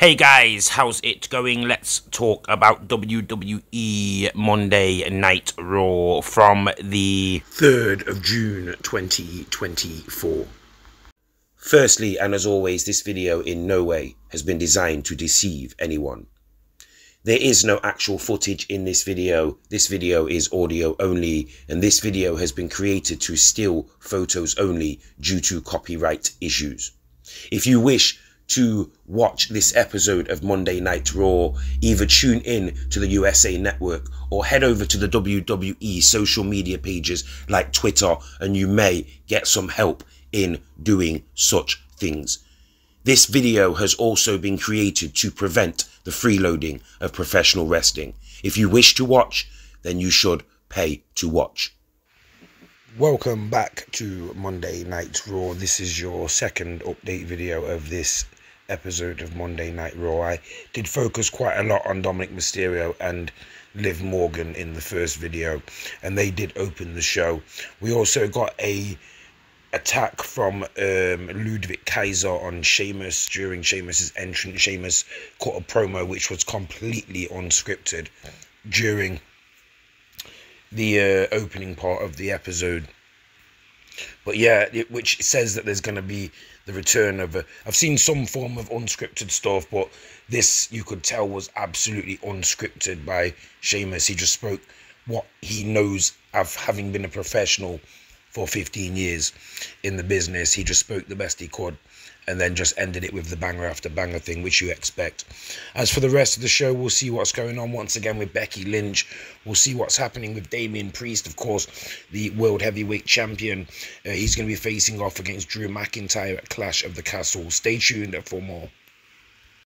Hey guys, how's it going? Let's talk about WWE Monday Night Raw from the 3rd of June 2024. Firstly, and as always, this video in no way has been designed to deceive anyone. There is no actual footage in this video. This video is audio only, and this video has been created to still photos only due to copyright issues. If you wish to watch this episode of Monday Night Raw, either tune in to the USA Network or head over to the WWE social media pages like Twitter and you may get some help in doing such things. This video has also been created to prevent the freeloading of professional wrestling. If you wish to watch, then you should pay to watch. Welcome back to Monday Night Raw. This is your second update video of this episode of Monday Night Raw. I did focus quite a lot on Dominik Mysterio and Liv Morgan in the first video, and they did open the show. We also got a attack from um, Ludwig Kaiser on Sheamus during Sheamus's entrance. Sheamus caught a promo which was completely unscripted during the uh, opening part of the episode. But yeah, it, which says that there's going to be the return of a. I've seen some form of unscripted stuff, but this you could tell was absolutely unscripted by Sheamus. He just spoke what he knows of having been a professional for 15 years in the business. He just spoke the best he could and then just ended it with the banger after banger thing, which you expect. As for the rest of the show, we'll see what's going on once again with Becky Lynch. We'll see what's happening with Damian Priest, of course, the World Heavyweight Champion. Uh, he's going to be facing off against Drew McIntyre at Clash of the Castle. Stay tuned for more.